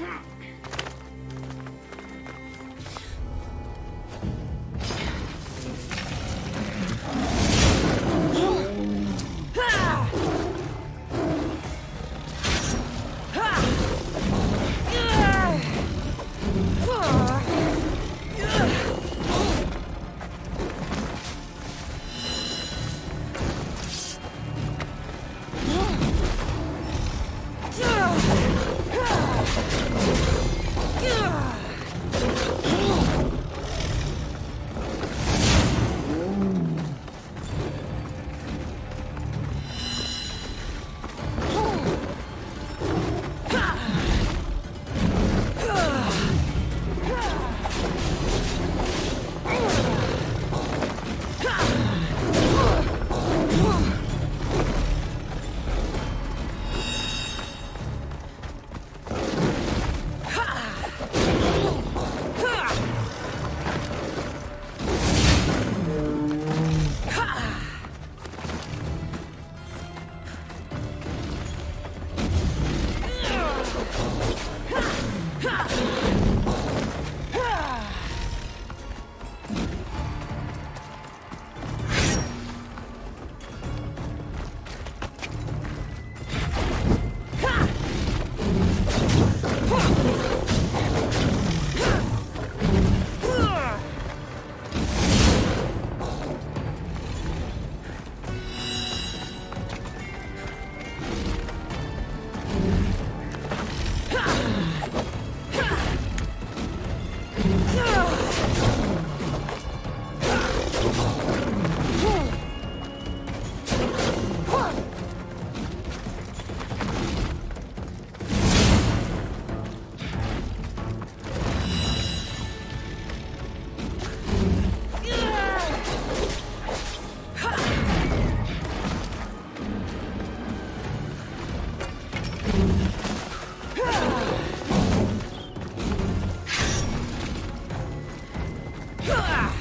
Yeah. Ha! Ugh!